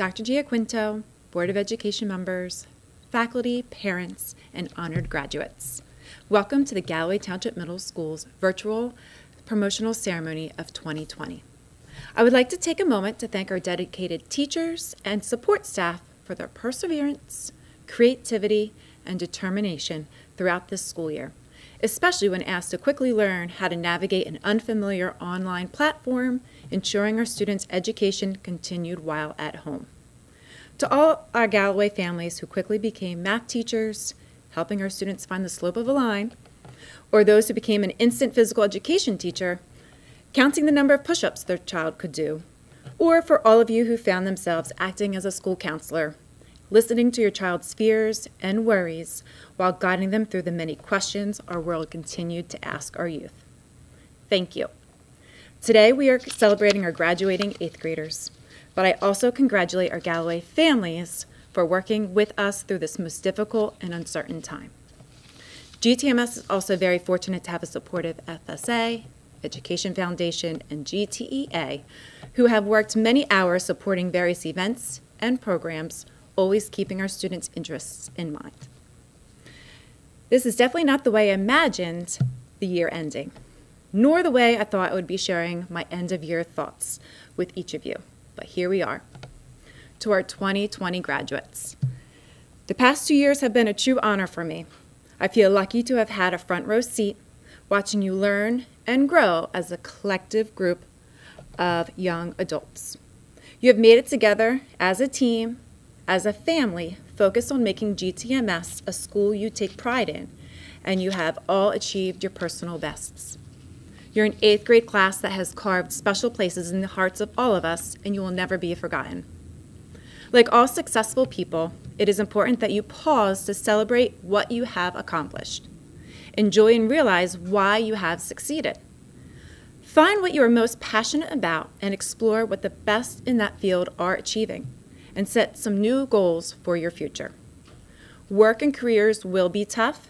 Dr. Giaquinto, Board of Education members, faculty, parents, and honored graduates. Welcome to the Galloway Township Middle School's virtual promotional ceremony of 2020. I would like to take a moment to thank our dedicated teachers and support staff for their perseverance, creativity, and determination throughout this school year, especially when asked to quickly learn how to navigate an unfamiliar online platform ensuring our students' education continued while at home. To all our Galloway families who quickly became math teachers, helping our students find the slope of a line, or those who became an instant physical education teacher, counting the number of push ups their child could do, or for all of you who found themselves acting as a school counselor, listening to your child's fears and worries while guiding them through the many questions our world continued to ask our youth. Thank you. Today we are celebrating our graduating eighth graders, but I also congratulate our Galloway families for working with us through this most difficult and uncertain time. GTMS is also very fortunate to have a supportive FSA, Education Foundation, and GTEA, who have worked many hours supporting various events and programs, always keeping our students' interests in mind. This is definitely not the way I imagined the year ending nor the way I thought I would be sharing my end of year thoughts with each of you. But here we are. To our 2020 graduates. The past two years have been a true honor for me. I feel lucky to have had a front row seat watching you learn and grow as a collective group of young adults. You have made it together as a team, as a family, focus on making GTMS a school you take pride in, and you have all achieved your personal bests. You're an eighth grade class that has carved special places in the hearts of all of us, and you will never be forgotten. Like all successful people, it is important that you pause to celebrate what you have accomplished. Enjoy and realize why you have succeeded. Find what you are most passionate about and explore what the best in that field are achieving, and set some new goals for your future. Work and careers will be tough,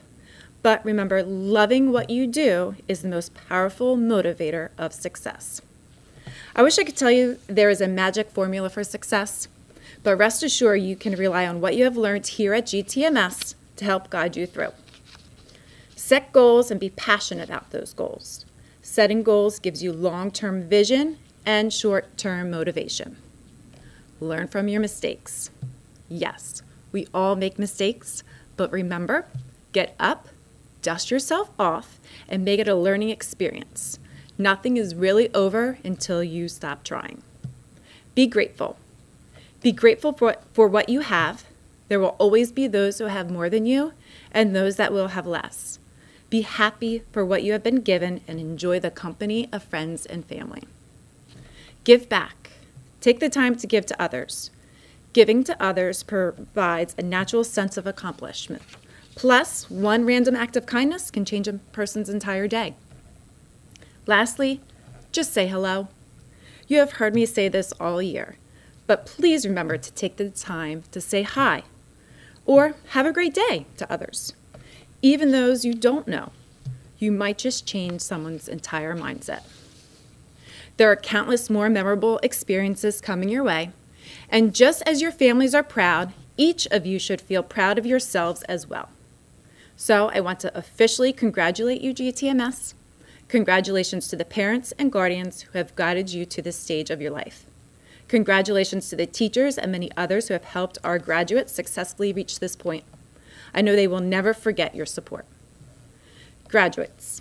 but remember, loving what you do is the most powerful motivator of success. I wish I could tell you there is a magic formula for success, but rest assured you can rely on what you have learned here at GTMS to help guide you through. Set goals and be passionate about those goals. Setting goals gives you long term vision and short term motivation. Learn from your mistakes. Yes, we all make mistakes, but remember, get up dust yourself off, and make it a learning experience. Nothing is really over until you stop trying. Be grateful. Be grateful for, for what you have. There will always be those who have more than you and those that will have less. Be happy for what you have been given and enjoy the company of friends and family. Give back. Take the time to give to others. Giving to others provides a natural sense of accomplishment. Plus, one random act of kindness can change a person's entire day. Lastly, just say hello. You have heard me say this all year, but please remember to take the time to say hi or have a great day to others. Even those you don't know, you might just change someone's entire mindset. There are countless more memorable experiences coming your way, and just as your families are proud, each of you should feel proud of yourselves as well. So I want to officially congratulate you, GTMS. Congratulations to the parents and guardians who have guided you to this stage of your life. Congratulations to the teachers and many others who have helped our graduates successfully reach this point. I know they will never forget your support. Graduates,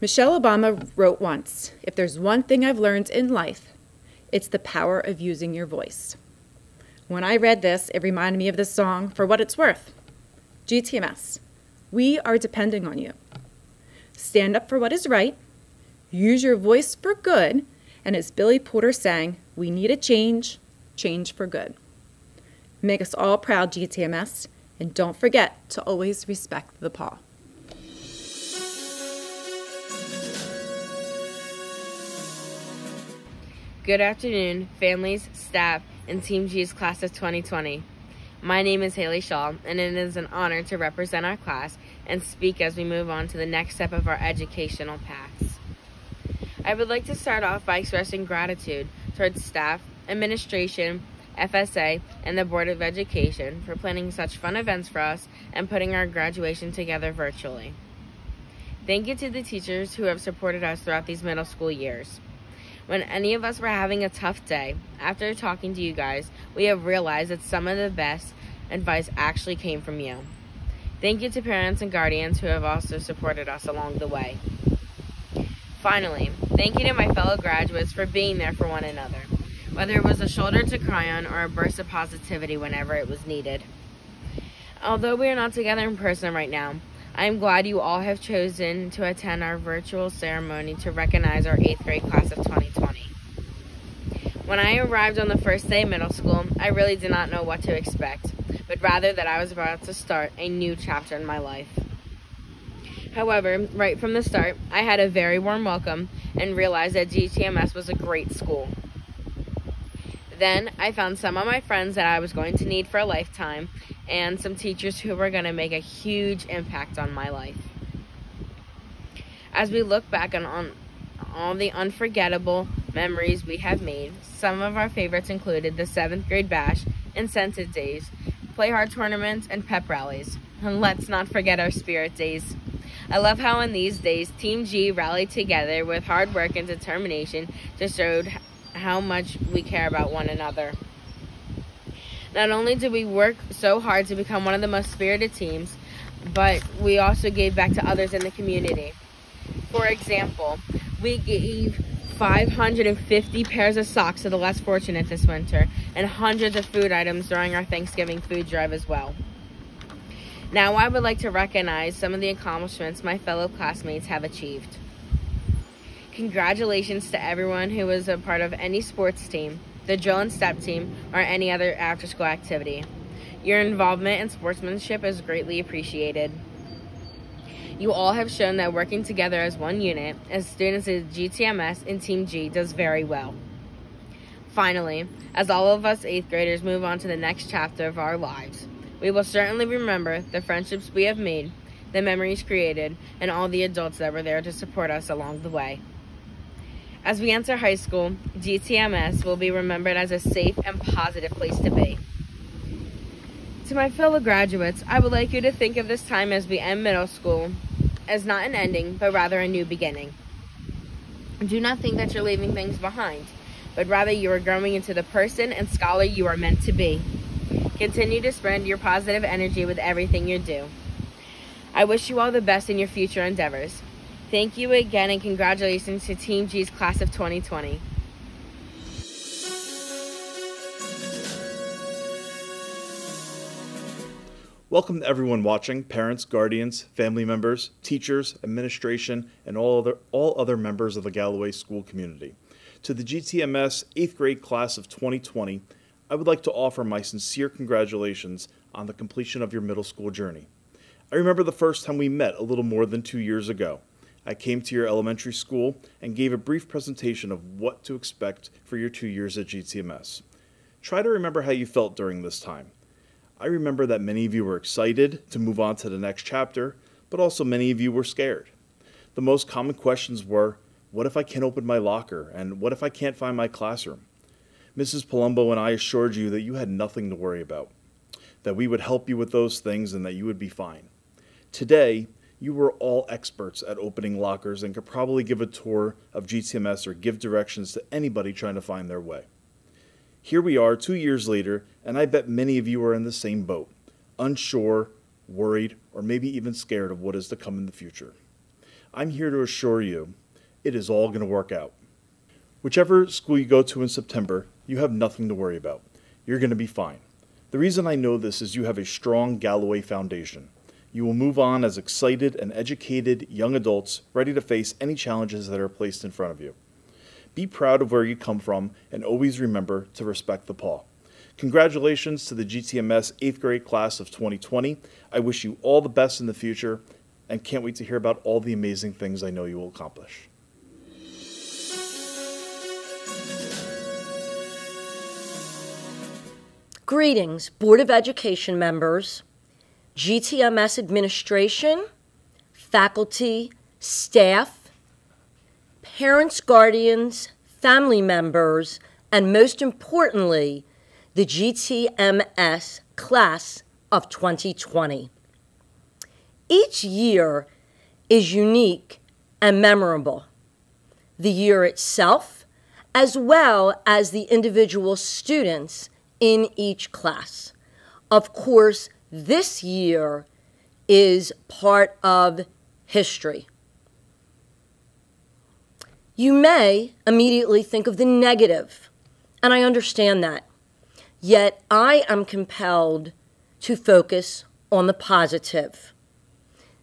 Michelle Obama wrote once, if there's one thing I've learned in life, it's the power of using your voice. When I read this, it reminded me of this song, For What It's Worth. GTMS, we are depending on you. Stand up for what is right, use your voice for good, and as Billy Porter sang, we need a change, change for good. Make us all proud, GTMS, and don't forget to always respect the paw. Good afternoon, families, staff, and Team G's class of 2020. My name is Haley Shaw, and it is an honor to represent our class and speak as we move on to the next step of our educational paths. I would like to start off by expressing gratitude towards staff, administration, FSA, and the Board of Education for planning such fun events for us and putting our graduation together virtually. Thank you to the teachers who have supported us throughout these middle school years. When any of us were having a tough day, after talking to you guys, we have realized that some of the best advice actually came from you. Thank you to parents and guardians who have also supported us along the way. Finally, thank you to my fellow graduates for being there for one another, whether it was a shoulder to cry on or a burst of positivity whenever it was needed. Although we are not together in person right now, I am glad you all have chosen to attend our virtual ceremony to recognize our 8th grade class of 2020. When I arrived on the first day of middle school, I really did not know what to expect, but rather that I was about to start a new chapter in my life. However, right from the start, I had a very warm welcome and realized that GTMS was a great school. Then I found some of my friends that I was going to need for a lifetime and some teachers who were going to make a huge impact on my life. As we look back on, on all the unforgettable memories we have made, some of our favorites included the 7th grade bash, incentive days, play hard tournaments, and pep rallies. And let's not forget our spirit days. I love how in these days Team G rallied together with hard work and determination to show how much we care about one another. Not only did we work so hard to become one of the most spirited teams, but we also gave back to others in the community. For example, we gave 550 pairs of socks to the less fortunate this winter and hundreds of food items during our Thanksgiving food drive as well. Now I would like to recognize some of the accomplishments my fellow classmates have achieved. Congratulations to everyone who was a part of any sports team, the drill and step team, or any other after school activity. Your involvement and sportsmanship is greatly appreciated. You all have shown that working together as one unit, as students at GTMS and Team G, does very well. Finally, as all of us 8th graders move on to the next chapter of our lives, we will certainly remember the friendships we have made, the memories created, and all the adults that were there to support us along the way. As we enter high school, GTMS will be remembered as a safe and positive place to be. To my fellow graduates, I would like you to think of this time as we end middle school as not an ending, but rather a new beginning. Do not think that you're leaving things behind, but rather you are growing into the person and scholar you are meant to be. Continue to spread your positive energy with everything you do. I wish you all the best in your future endeavors. Thank you again and congratulations to Team G's class of 2020. Welcome to everyone watching, parents, guardians, family members, teachers, administration, and all other, all other members of the Galloway school community. To the GTMS 8th grade class of 2020, I would like to offer my sincere congratulations on the completion of your middle school journey. I remember the first time we met a little more than two years ago. I came to your elementary school and gave a brief presentation of what to expect for your two years at GTMS. Try to remember how you felt during this time. I remember that many of you were excited to move on to the next chapter, but also many of you were scared. The most common questions were, what if I can't open my locker? And what if I can't find my classroom? Mrs. Palumbo and I assured you that you had nothing to worry about, that we would help you with those things and that you would be fine. Today, you were all experts at opening lockers and could probably give a tour of GTMS or give directions to anybody trying to find their way. Here we are two years later, and I bet many of you are in the same boat, unsure, worried, or maybe even scared of what is to come in the future. I'm here to assure you it is all going to work out. Whichever school you go to in September, you have nothing to worry about. You're going to be fine. The reason I know this is you have a strong Galloway foundation. You will move on as excited and educated young adults ready to face any challenges that are placed in front of you. Be proud of where you come from and always remember to respect the paw. Congratulations to the GTMS 8th grade class of 2020. I wish you all the best in the future and can't wait to hear about all the amazing things I know you will accomplish. Greetings, Board of Education members, GTMS administration, faculty, staff, parents, guardians, family members, and most importantly, the GTMS class of 2020. Each year is unique and memorable. The year itself, as well as the individual students in each class. Of course, this year is part of history. You may immediately think of the negative, and I understand that. Yet I am compelled to focus on the positive.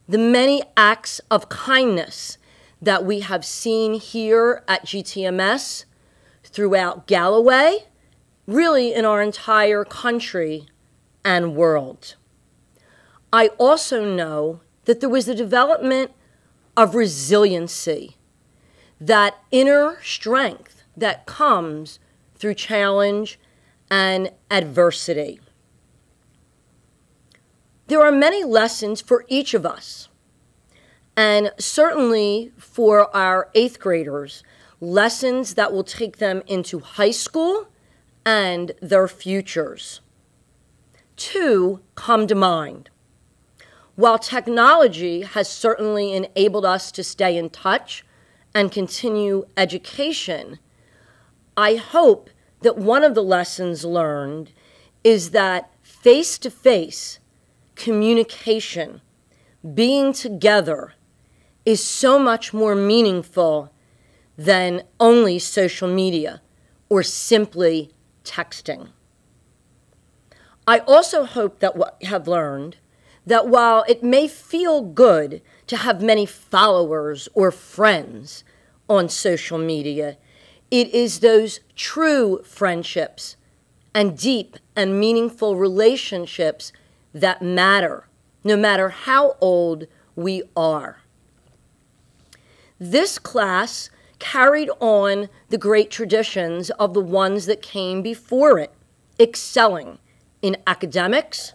The many acts of kindness that we have seen here at GTMS throughout Galloway, really in our entire country and world. I also know that there was the development of resiliency, that inner strength that comes through challenge and adversity. There are many lessons for each of us, and certainly for our eighth graders, lessons that will take them into high school and their futures. Two come to mind. While technology has certainly enabled us to stay in touch and continue education, I hope that one of the lessons learned is that face to face communication, being together, is so much more meaningful than only social media or simply texting. I also hope that what you have learned that while it may feel good to have many followers or friends on social media, it is those true friendships and deep and meaningful relationships that matter, no matter how old we are. This class carried on the great traditions of the ones that came before it, excelling in academics,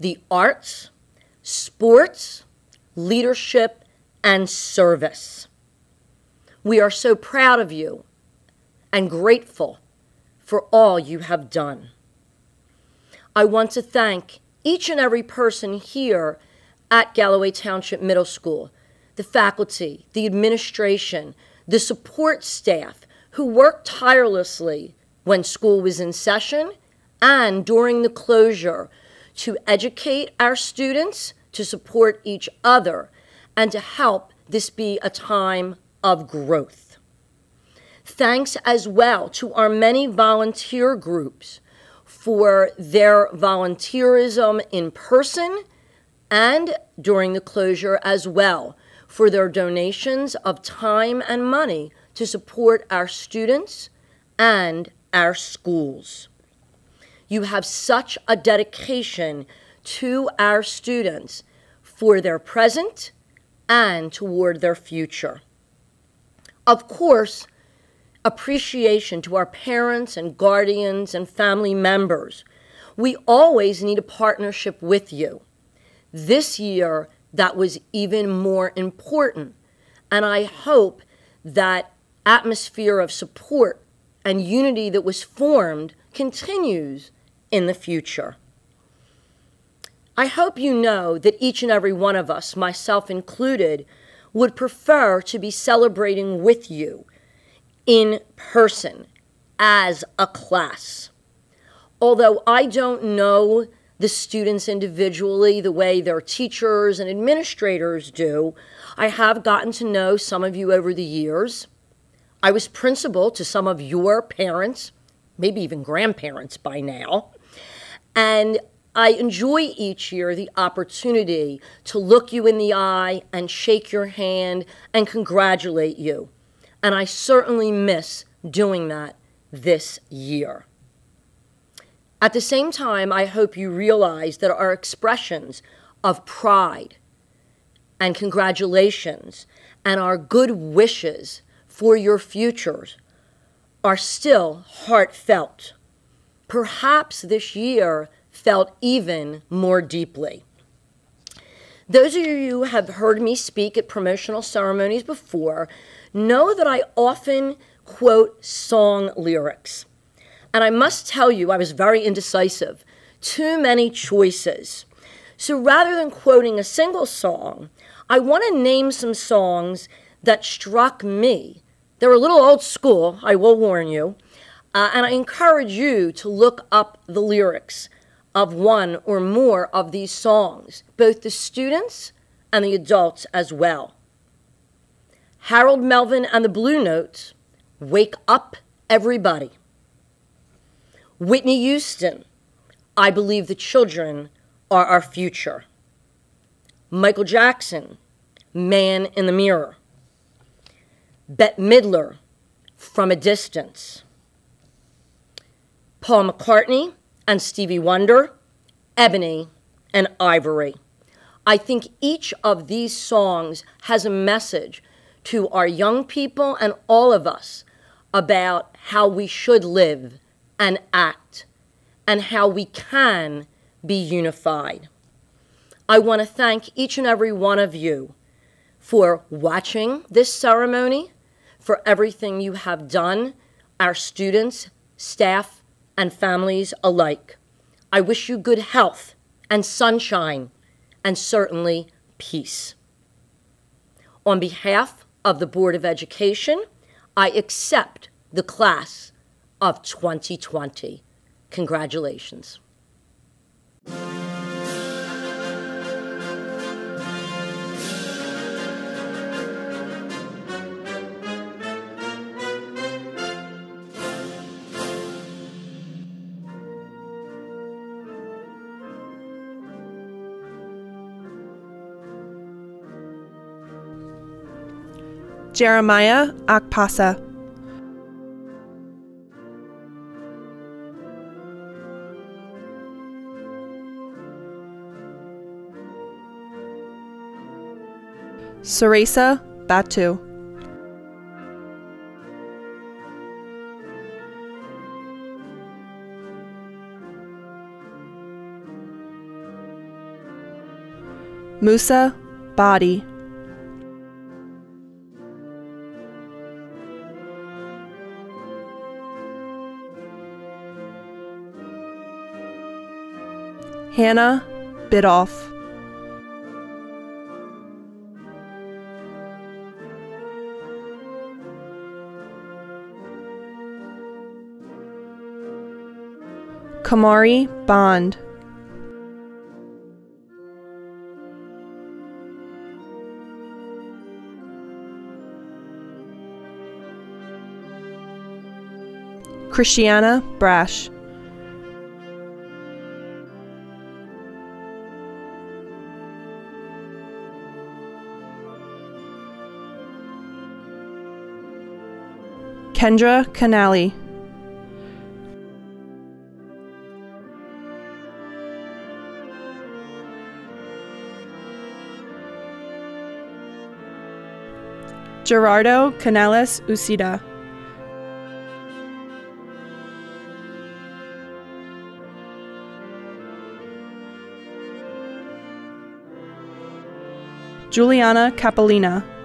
the arts, sports, leadership, and service. We are so proud of you and grateful for all you have done. I want to thank each and every person here at Galloway Township Middle School, the faculty, the administration, the support staff who worked tirelessly when school was in session and during the closure to educate our students, to support each other, and to help this be a time of growth. Thanks as well to our many volunteer groups for their volunteerism in person and during the closure as well for their donations of time and money to support our students and our schools. You have such a dedication to our students for their present and toward their future. Of course, appreciation to our parents and guardians and family members. We always need a partnership with you. This year, that was even more important. And I hope that atmosphere of support and unity that was formed continues in the future. I hope you know that each and every one of us, myself included, would prefer to be celebrating with you in person as a class. Although I don't know the students individually the way their teachers and administrators do, I have gotten to know some of you over the years. I was principal to some of your parents, maybe even grandparents by now. And I enjoy each year the opportunity to look you in the eye and shake your hand and congratulate you and I certainly miss doing that this year. At the same time, I hope you realize that our expressions of pride and congratulations and our good wishes for your futures are still heartfelt. Perhaps this year felt even more deeply. Those of you who have heard me speak at promotional ceremonies before know that I often quote song lyrics. And I must tell you, I was very indecisive. Too many choices. So rather than quoting a single song, I want to name some songs that struck me. They're a little old school, I will warn you, uh, and I encourage you to look up the lyrics of one or more of these songs, both the students and the adults as well. Harold Melvin and the Blue Notes, Wake Up Everybody. Whitney Houston, I Believe the Children Are Our Future. Michael Jackson, Man in the Mirror. Bette Midler, From a Distance. Paul McCartney and Stevie Wonder, Ebony and Ivory. I think each of these songs has a message to our young people and all of us about how we should live and act and how we can be unified. I want to thank each and every one of you for watching this ceremony for everything you have done, our students, staff, and families alike. I wish you good health and sunshine and certainly peace. On behalf of the Board of Education, I accept the class of 2020. Congratulations. Jeremiah Akpasa. Saresa Batu. Musa Badi. Hannah Bidoff. Kamari Bond. Christiana Brash. Kendra Canali. Gerardo Canales Usida. Juliana Capellina.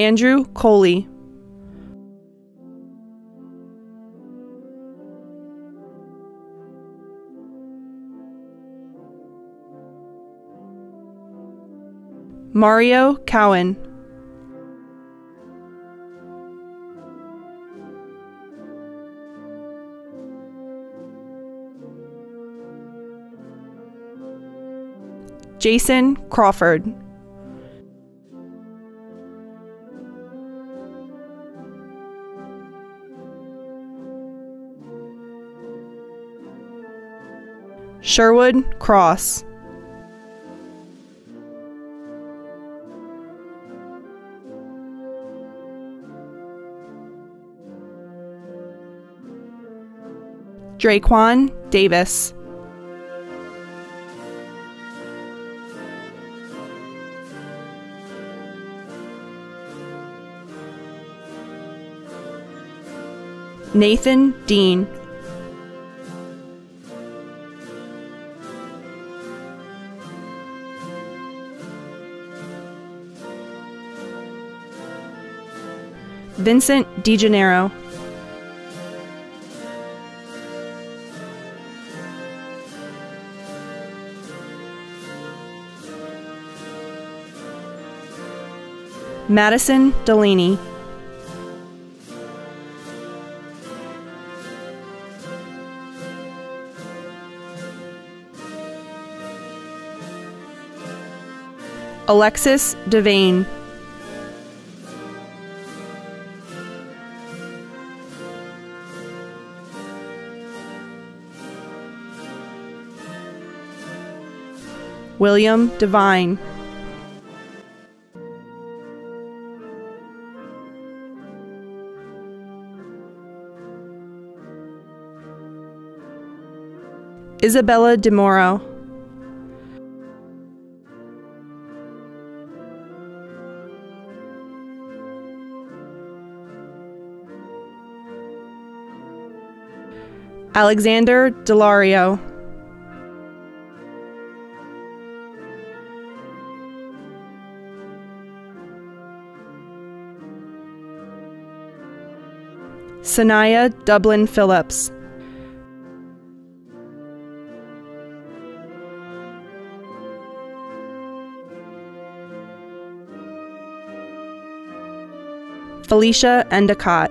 Andrew Coley. Mario Cowan. Jason Crawford. Sherwood Cross. Draquan Davis. Nathan Dean. Vincent DeGennaro. Madison Delaney. Alexis Devane. William Devine. Isabella DeMoro. Alexander Delario. Sanaya Dublin Phillips. Felicia Endicott.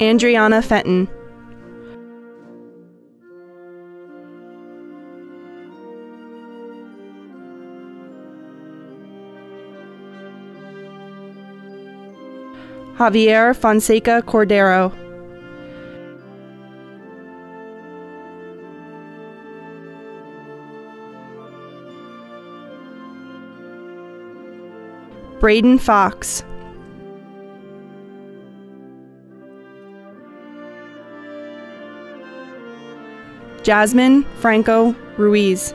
Andriana Fenton. Javier Fonseca Cordero. Braden Fox. Jasmine Franco Ruiz.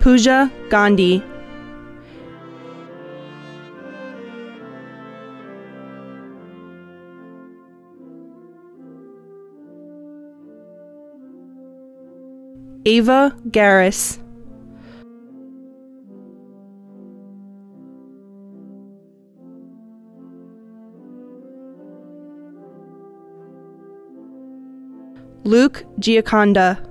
Pooja Gandhi. Ava Garris. Luke Giaconda.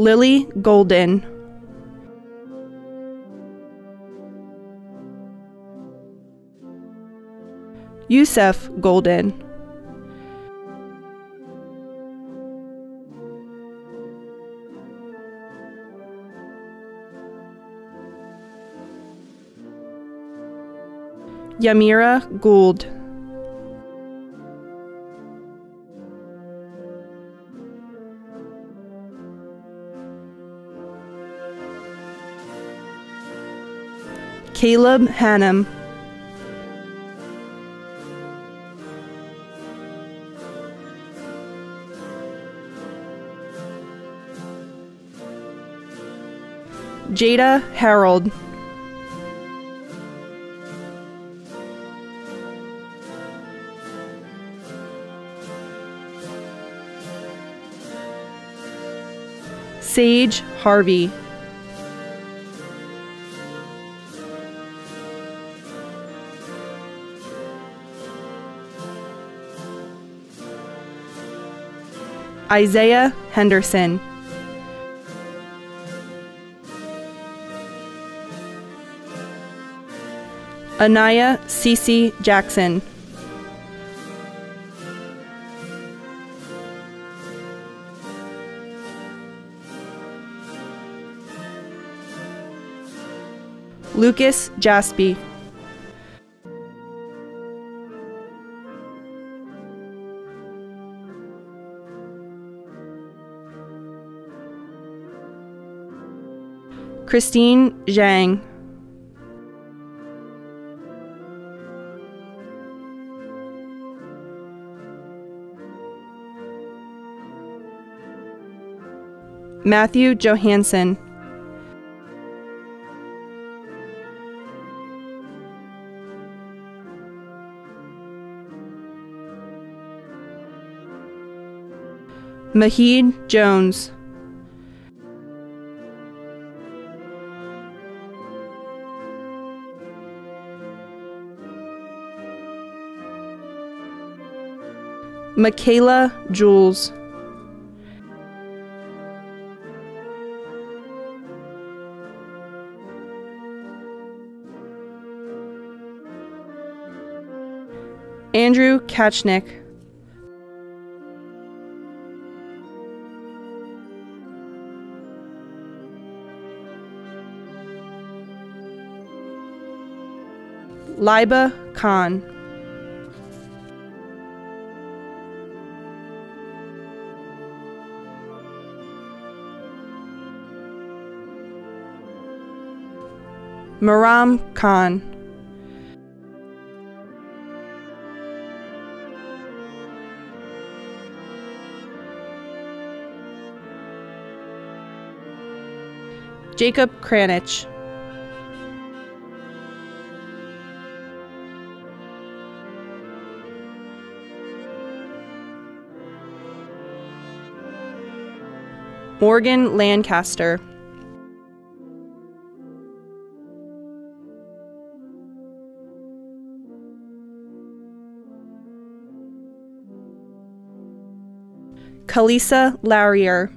Lily Golden. Yusef Golden. Yamira Gould. Caleb Hannum. Jada Harold. Sage Harvey. Isaiah Henderson. Anaya Cece Jackson. Lucas Jaspy. Christine Zhang. Matthew Johansson. Mahid Jones. Michaela Jules. Andrew Kachnick. Liba Khan. Maram Khan. Jacob Kranich. Morgan Lancaster. Kalisa Laurier.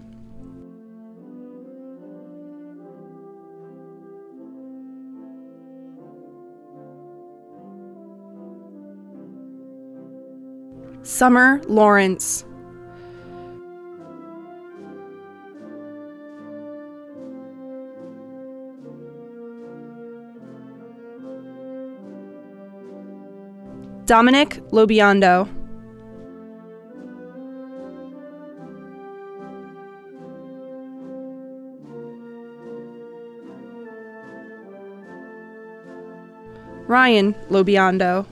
Summer Lawrence. Dominic Lobiondo. Ryan Lobiondo.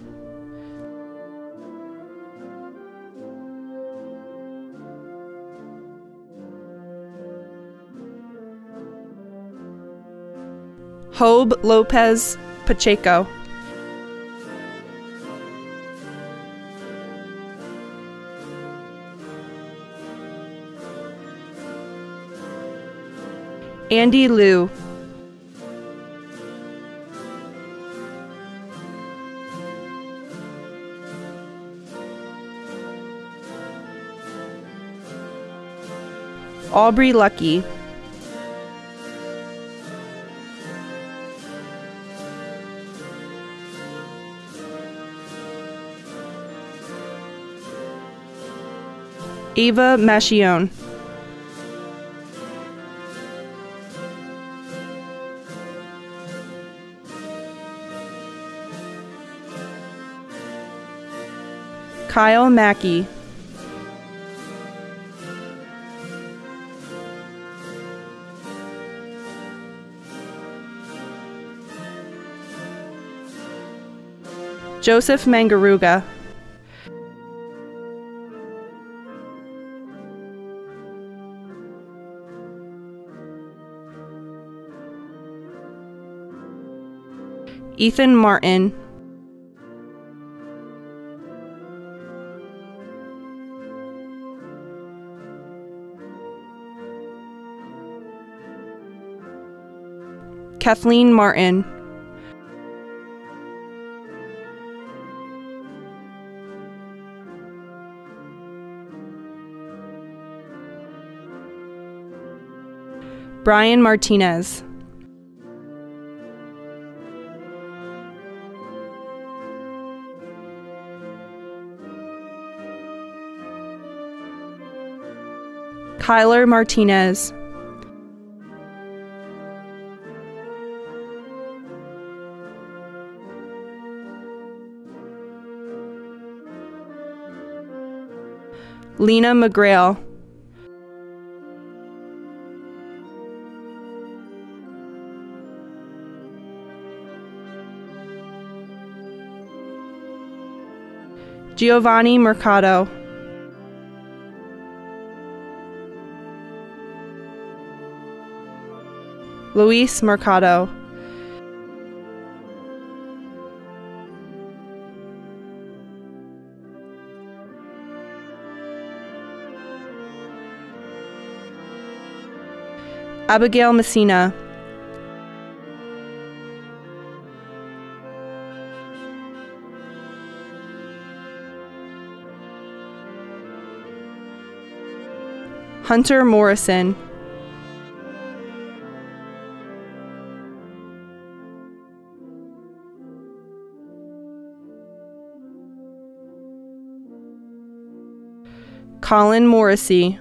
Hobe Lopez Pacheco. Andy Liu. Aubrey Lucky. Ava Machione. Kyle Mackey. Joseph Mangaruga. Ethan Martin. Kathleen Martin. Brian Martinez. Kyler Martinez. Lena McGrail. Giovanni Mercado. Luis Mercado. Abigail Messina. Hunter Morrison. Colin Morrissey.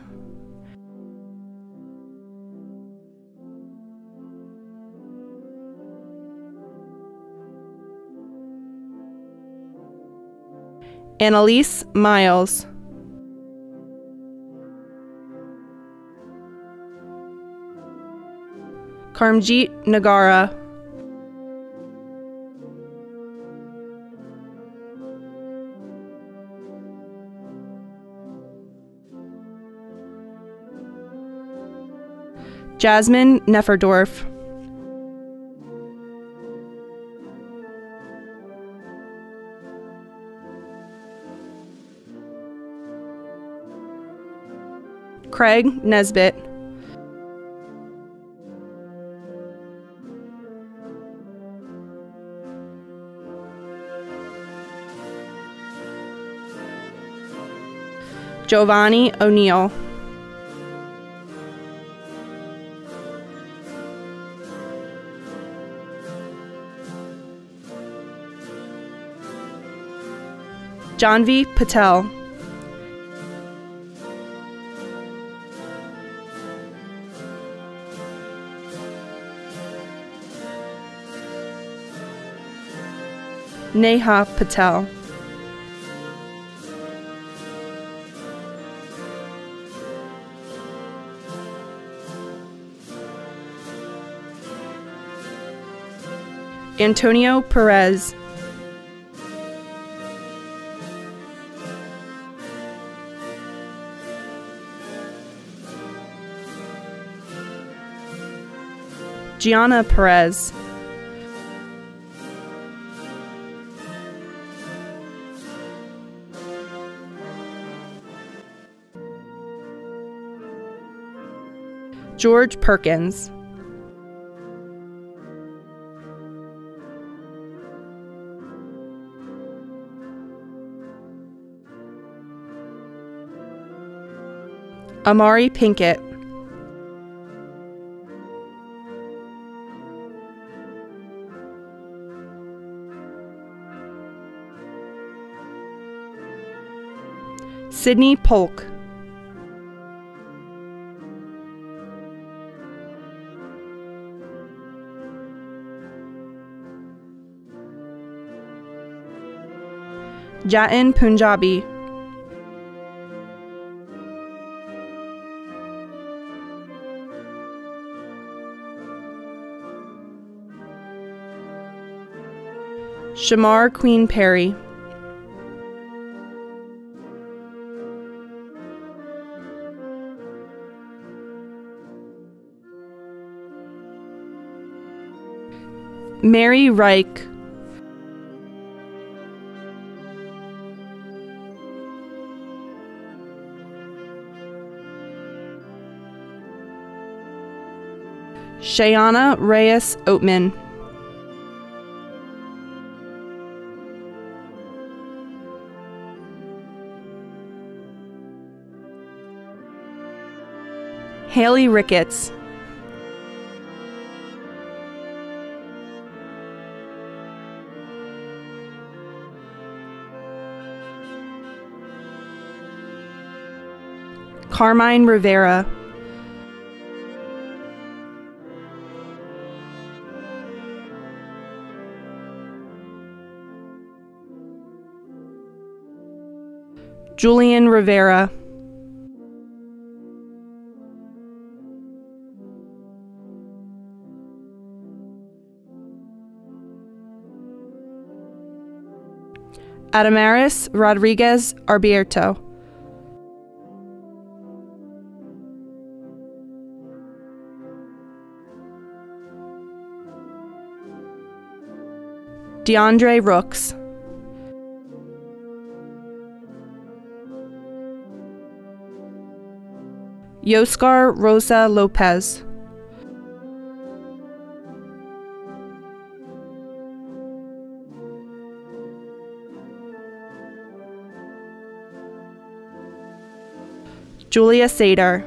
Annalise Miles. Karmjeet Nagara. Jasmine Nefferdorf. Craig Nesbitt. Giovanni O'Neill. Janvi Patel. Neha Patel. Antonio Perez. Gianna Perez. George Perkins. Amari Pinkett. Sydney Polk. Jatin Punjabi. Shamar Queen Perry. Mary Reich. Shayana Reyes Oatman. Haley Ricketts. Carmine Rivera. Julian Rivera. Adamaris Rodriguez Arbierto. DeAndre Rooks. Yoscar Rosa Lopez. Julia Sadar.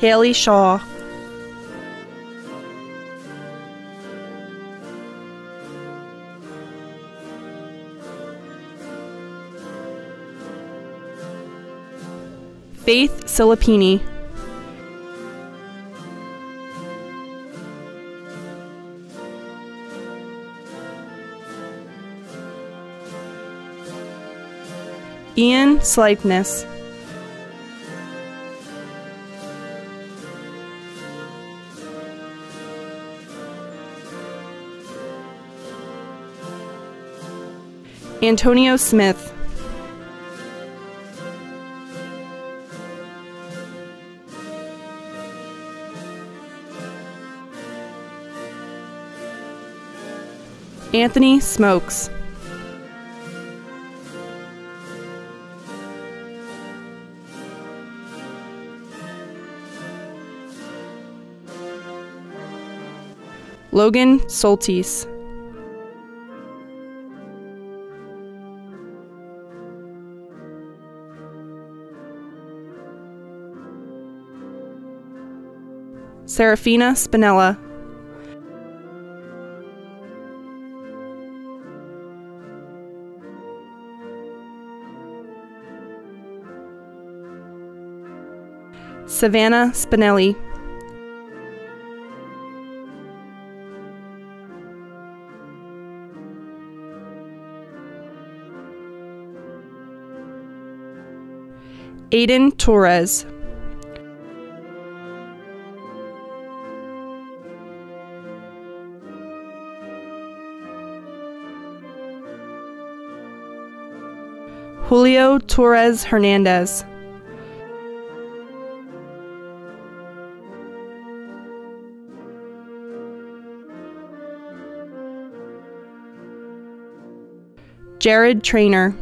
Haley Shaw. Faith Silipini. Sleipness. Antonio Smith. Anthony Smokes. Logan Soltis. Serafina Spinella. Savannah Spinelli. Aiden Torres. Julio Torres Hernandez. Jared Trainer.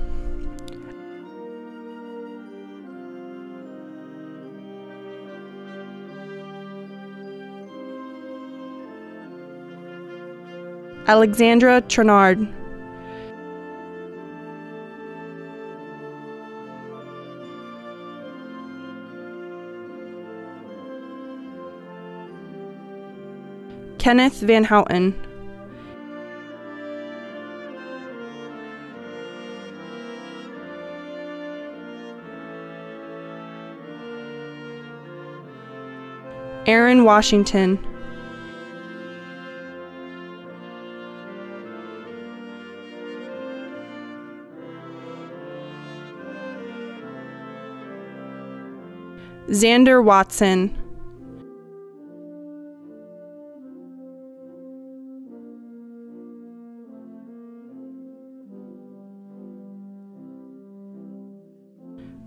Alexandra Trenard. Kenneth Van Houten. Aaron Washington. Xander Watson.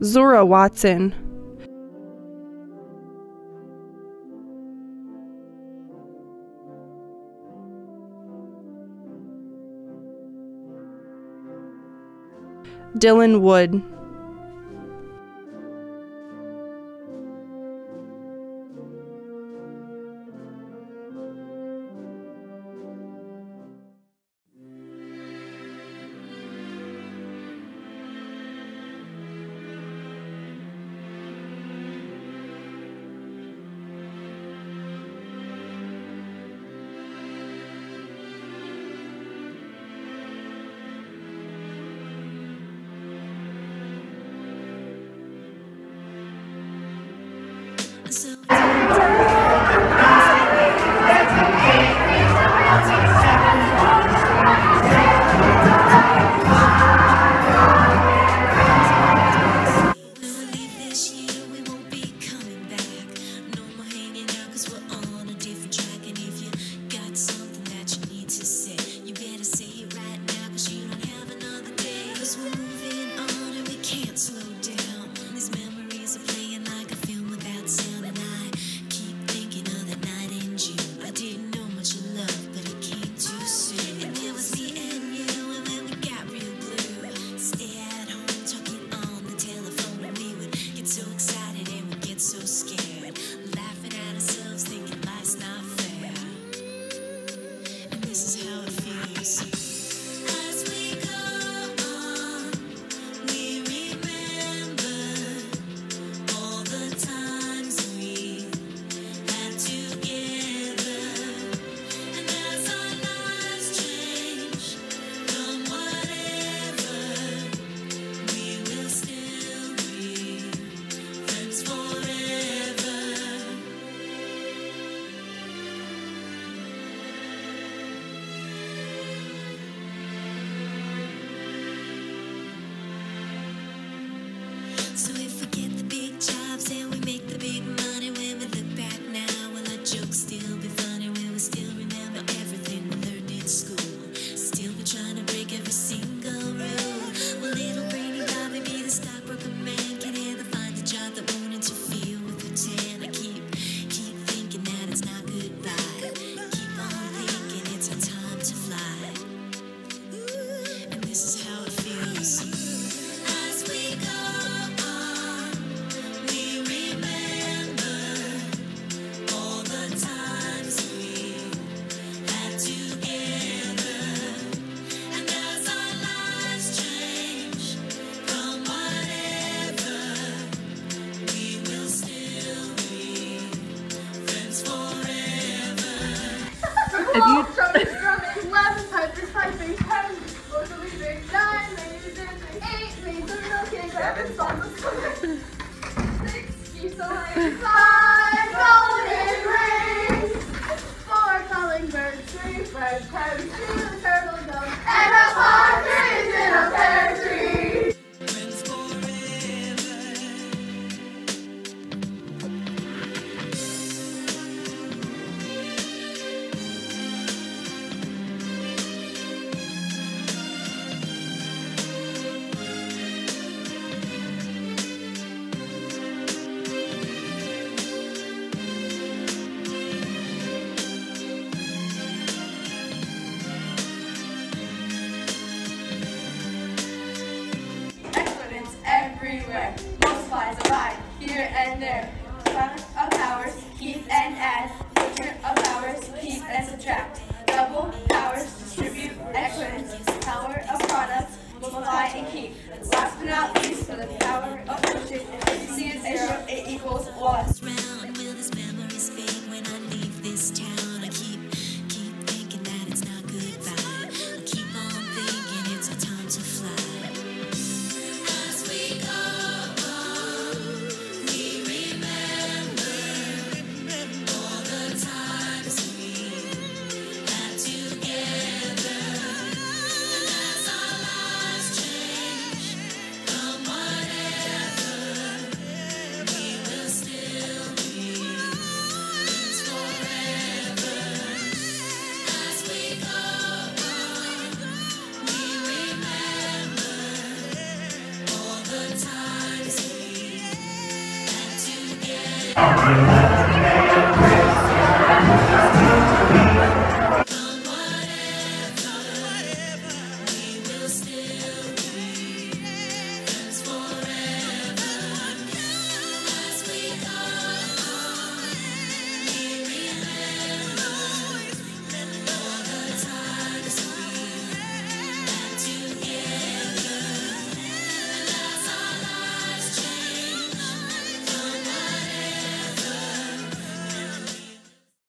Zora Watson. Dylan Wood.